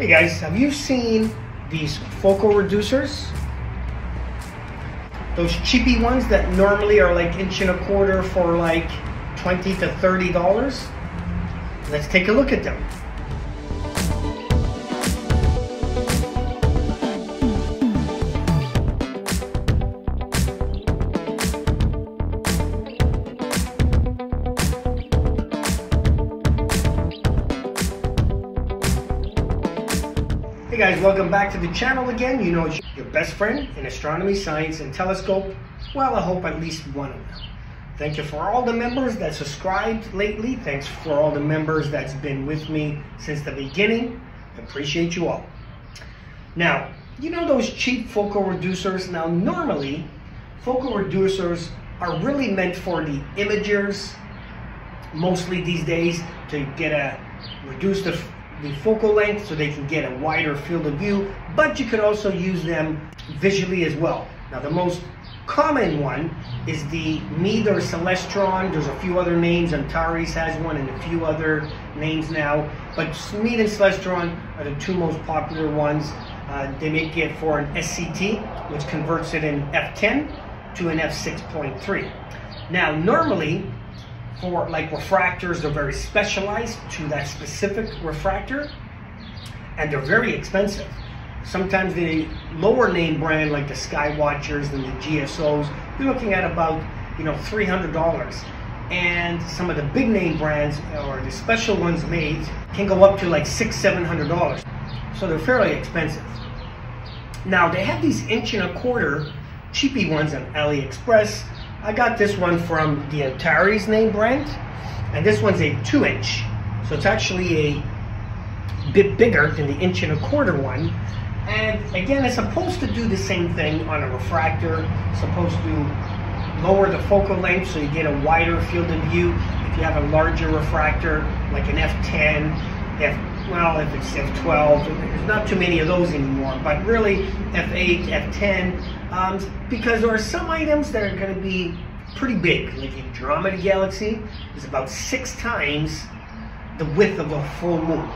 Hey guys, have you seen these focal reducers? Those cheapy ones that normally are like inch and a quarter for like 20 to $30? Let's take a look at them. Guys, welcome back to the channel again. You know it's your best friend in astronomy, science, and telescope. Well, I hope at least one of them. Thank you for all the members that subscribed lately. Thanks for all the members that's been with me since the beginning. Appreciate you all. Now, you know those cheap focal reducers? Now, normally, focal reducers are really meant for the imagers, mostly these days, to get a reduce the the focal length so they can get a wider field of view, but you could also use them visually as well. Now the most common one is the Meade or Celestron. There's a few other names, Antares has one and a few other names now, but Meade and Celestron are the two most popular ones. Uh, they make it for an SCT, which converts it in f10 to an f6.3. Now normally for like refractors, they're very specialized to that specific refractor and they're very expensive. Sometimes the lower name brand like the Skywatchers and the GSOs, you're looking at about, you know, $300. And some of the big name brands or the special ones made can go up to like six, seven hundred dollars. So they're fairly expensive. Now they have these inch and a quarter cheapy ones on AliExpress I got this one from the Antares name brand, and this one's a two inch. So it's actually a bit bigger than the inch and a quarter one. And again, it's supposed to do the same thing on a refractor, it's supposed to lower the focal length so you get a wider field of view. If you have a larger refractor, like an F10, F, well, if it's F12, there's not too many of those anymore, but really F8, F10, um, because there are some items that are going to be pretty big. Like Andromeda Galaxy is about six times the width of a full moon.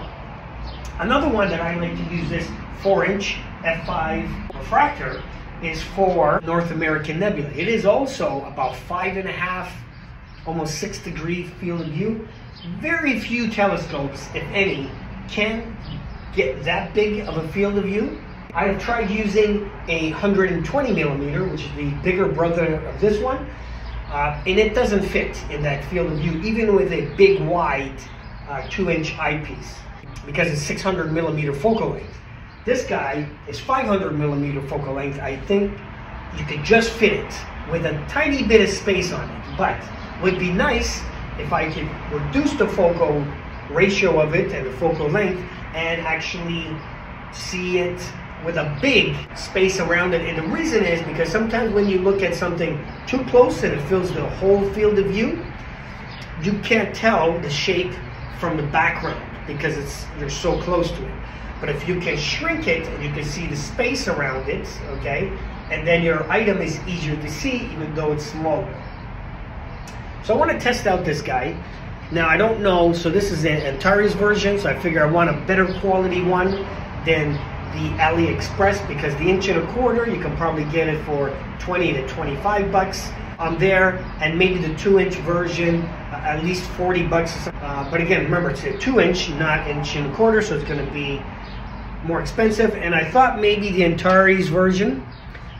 Another one that I like to use this 4-inch f5 refractor is for North American Nebula. It is also about five and a half, almost six degree field of view. Very few telescopes, if any, can get that big of a field of view. I have tried using a 120 millimeter, which is the bigger brother of this one, uh, and it doesn't fit in that field of view, even with a big wide uh, two inch eyepiece, because it's 600 millimeter focal length. This guy is 500 millimeter focal length. I think you could just fit it with a tiny bit of space on it, but would be nice if I could reduce the focal ratio of it and the focal length and actually see it with a big space around it. And the reason is because sometimes when you look at something too close and it fills the whole field of view, you can't tell the shape from the background because it's you're so close to it. But if you can shrink it and you can see the space around it, okay, and then your item is easier to see even though it's smaller. So I want to test out this guy. Now I don't know, so this is an Antares version, so I figure I want a better quality one than the AliExpress because the inch and a quarter, you can probably get it for 20 to 25 bucks on there, and maybe the two inch version, uh, at least 40 bucks. Uh, but again, remember it's a two inch, not inch and a quarter, so it's gonna be more expensive. And I thought maybe the Antares version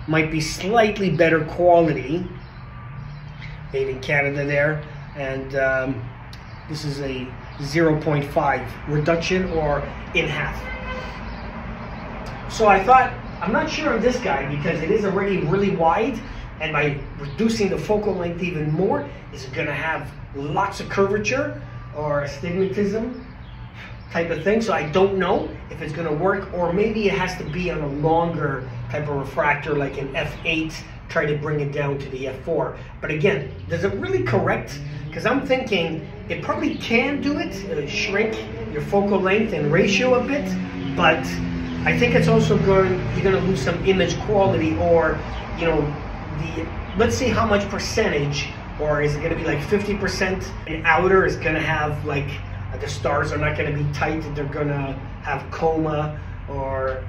might be slightly better quality, made in Canada there. And um, this is a 0.5 reduction or in half. So I thought, I'm not sure on this guy because it is already really wide and by reducing the focal length even more, is it gonna have lots of curvature or astigmatism type of thing? So I don't know if it's gonna work or maybe it has to be on a longer type of refractor like an F8, try to bring it down to the F4. But again, does it really correct? Because I'm thinking it probably can do it, uh, shrink your focal length and ratio a bit, but I think it's also going, you're going to lose some image quality or, you know, the, let's see how much percentage, or is it going to be like 50% and outer is going to have like, the stars are not going to be tight, they're going to have coma or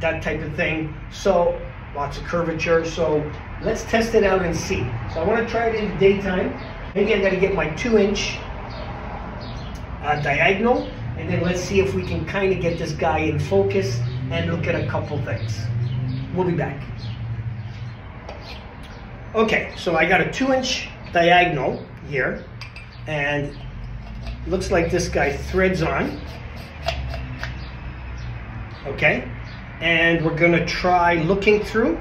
that type of thing. So lots of curvature. So let's test it out and see. So I want to try it in the daytime. Maybe I got to get my two inch uh, diagonal and then let's see if we can kind of get this guy in focus and look at a couple things. We'll be back. Okay, so I got a two inch diagonal here and looks like this guy threads on. Okay, and we're gonna try looking through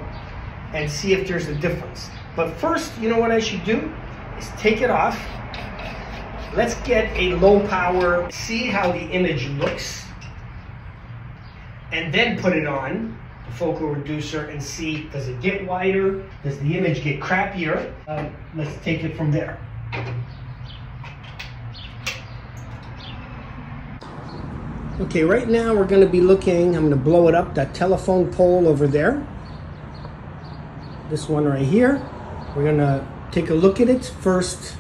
and see if there's a difference. But first, you know what I should do? Is take it off. Let's get a low power, see how the image looks, and then put it on the focal reducer and see, does it get wider? Does the image get crappier? Um, let's take it from there. Okay, right now we're going to be looking, I'm going to blow it up, that telephone pole over there. This one right here. We're going to take a look at it first.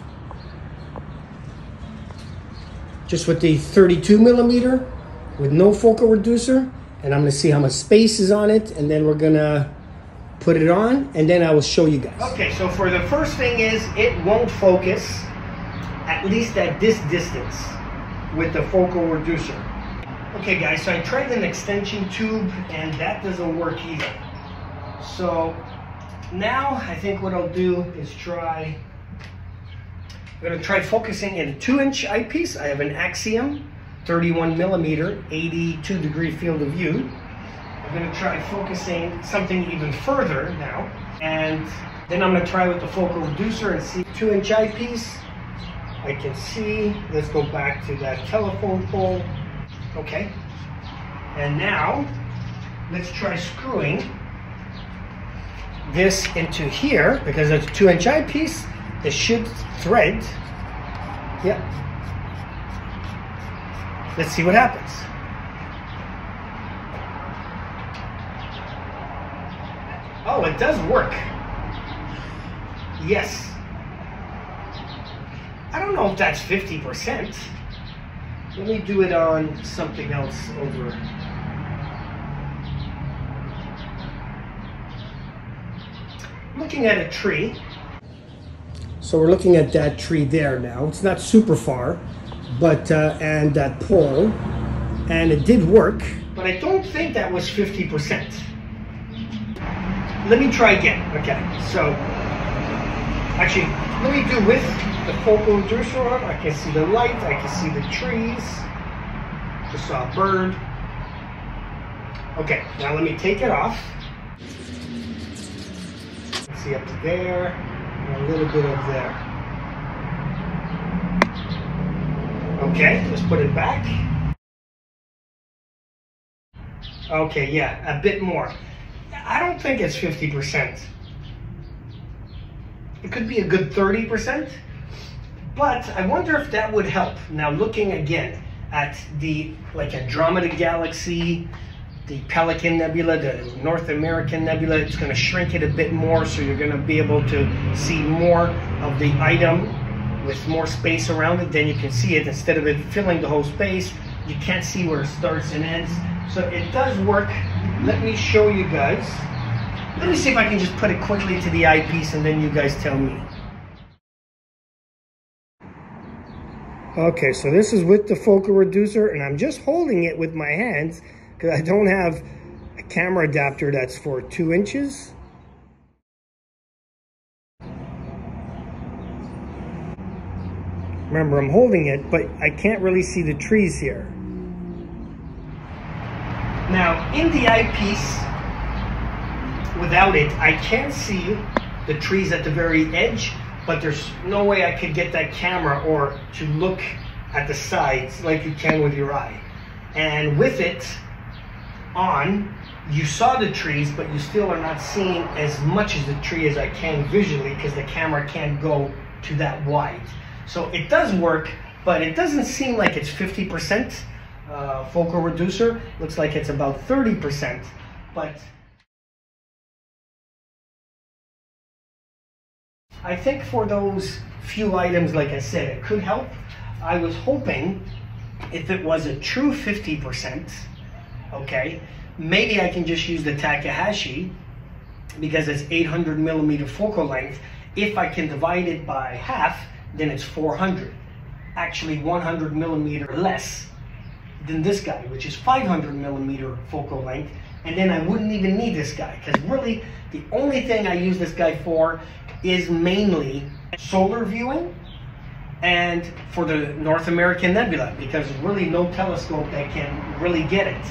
Just with the 32 millimeter with no focal reducer. And I'm to see how much space is on it. And then we're to put it on and then I will show you guys. Okay, so for the first thing is it won't focus at least at this distance with the focal reducer. Okay guys, so I tried an extension tube and that doesn't work either. So now I think what I'll do is try, I'm gonna try focusing in a two inch eyepiece. I have an Axiom 31 millimeter, 82 degree field of view. I'm gonna try focusing something even further now. And then I'm gonna try with the focal reducer and see two inch eyepiece. I can see, let's go back to that telephone pole. Okay. And now, let's try screwing this into here, because it's a two inch eyepiece, it should thread. Yep. Let's see what happens. Oh, it does work. Yes. I don't know if that's 50%. Let me do it on something else over. Looking at a tree. So we're looking at that tree there now. It's not super far, but, uh, and that pole, and it did work, but I don't think that was 50%. Let me try again. Okay, so actually, let me do with the focal reducer on. I can see the light, I can see the trees. Just saw a bird. Okay, now let me take it off. See up to there, a little bit up there. Okay, let's put it back. Okay, yeah, a bit more. I don't think it's 50%. It could be a good 30%. But I wonder if that would help. Now looking again at the like Andromeda Galaxy, the Pelican Nebula, the North American Nebula, it's going to shrink it a bit more so you're going to be able to see more of the item with more space around it. Then you can see it instead of it filling the whole space. You can't see where it starts and ends. So it does work. Let me show you guys. Let me see if I can just put it quickly to the eyepiece and then you guys tell me. Okay, so this is with the focal reducer and I'm just holding it with my hands because I don't have a camera adapter that's for two inches. Remember, I'm holding it, but I can't really see the trees here. Now, in the eyepiece, without it, I can see the trees at the very edge, but there's no way I could get that camera or to look at the sides like you can with your eye. And with it on, you saw the trees, but you still are not seeing as much as the tree as I can visually because the camera can't go to that wide. So it does work, but it doesn't seem like it's 50% uh, focal reducer. Looks like it's about 30%, but I think for those few items, like I said, it could help. I was hoping if it was a true 50%, Okay, maybe I can just use the Takahashi because it's 800 millimeter focal length. If I can divide it by half, then it's 400. Actually, 100 millimeter less than this guy, which is 500 millimeter focal length. And then I wouldn't even need this guy because really the only thing I use this guy for is mainly solar viewing and for the North American Nebula because really no telescope that can really get it.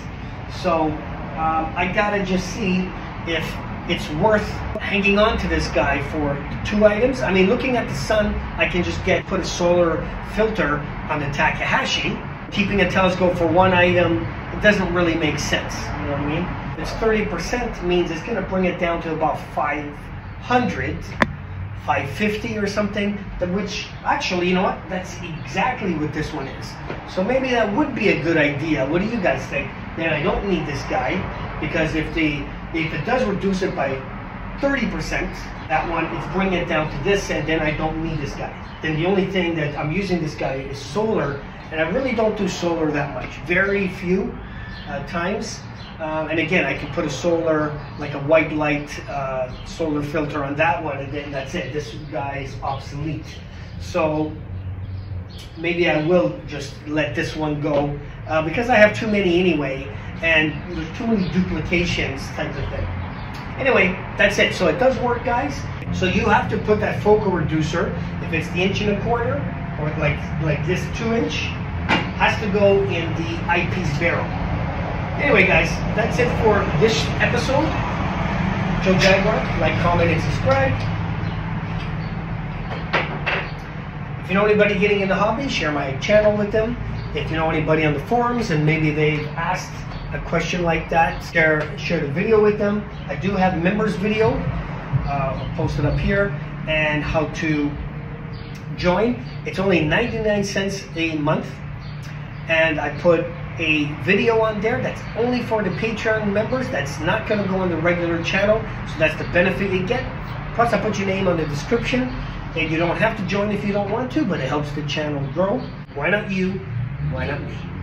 So um, I gotta just see if it's worth hanging on to this guy for two items. I mean, looking at the sun, I can just get put a solar filter on the Takahashi. Keeping a telescope for one item, it doesn't really make sense. You know what I mean? It's 30% means it's gonna bring it down to about 500 550 or something, which actually, you know what? That's exactly what this one is. So maybe that would be a good idea. What do you guys think? Then I don't need this guy because if the if it does reduce it by 30%, that one, it's bringing it down to this and then I don't need this guy. Then the only thing that I'm using this guy is solar and I really don't do solar that much. Very few uh, times. Um, and again, I can put a solar, like a white light uh, solar filter on that one, and then that's it. This guy is obsolete. So maybe I will just let this one go uh, because I have too many anyway, and there's too many duplications type of thing. Anyway, that's it. So it does work, guys. So you have to put that focal reducer, if it's the inch and a quarter, or like like this two inch, has to go in the eyepiece barrel. Anyway, guys, that's it for this episode. Joe Jaguar, like, comment, and subscribe. If you know anybody getting into hobby, share my channel with them. If you know anybody on the forums and maybe they've asked a question like that, share share the video with them. I do have members video uh, posted up here and how to join. It's only 99 cents a month and I put a video on there that's only for the Patreon members. That's not going to go on the regular channel. So that's the benefit you get. Plus, I put your name on the description. And you don't have to join if you don't want to, but it helps the channel grow. Why not you? Why not me?